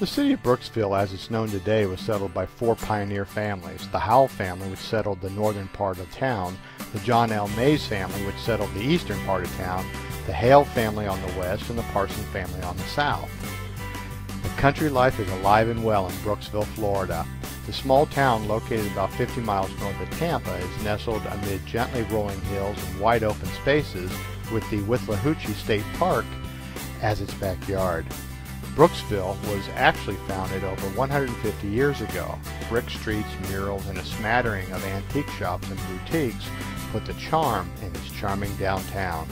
The city of Brooksville, as it's known today, was settled by four pioneer families. The Howell family, which settled the northern part of town, the Jon L. Mays family, which settled the eastern part of town, the Hale family on the west, and the Parson family on the south. The country life is alive and well in Brooksville, Florida. The small town, located about 50 miles north of Tampa, is nestled amid gently rolling hills and wide open spaces with the Withlacoochee State Park as its backyard. Brooksville was actually founded over 150 years ago. Brick streets, murals, and a smattering of antique shops and boutiques put the charm in its charming downtown.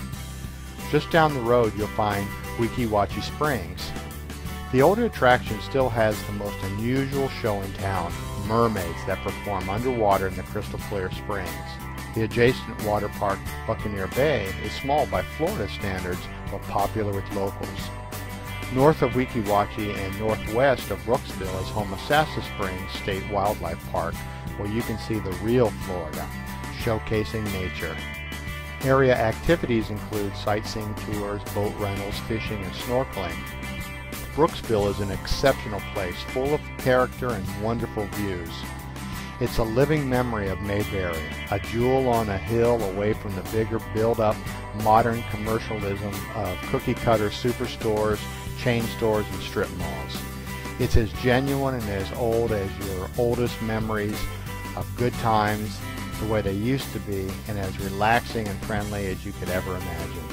Just down the road you'll find Weeki Springs. The older attraction still has the most unusual show in town, mermaids that perform underwater in the crystal clear springs. The adjacent water park, Buccaneer Bay, is small by Florida standards, but popular with locals. North of Weeki Wachee and northwest of Brooksville is Homosassa Springs State Wildlife Park, where you can see the real Florida, showcasing nature. Area activities include sightseeing tours, boat rentals, fishing, and snorkeling. Brooksville is an exceptional place, full of character and wonderful views. It's a living memory of Mayberry, a jewel on a hill away from the bigger build-up modern commercialism of cookie-cutter superstores, chain stores, and strip malls. It's as genuine and as old as your oldest memories of good times, the way they used to be, and as relaxing and friendly as you could ever imagine.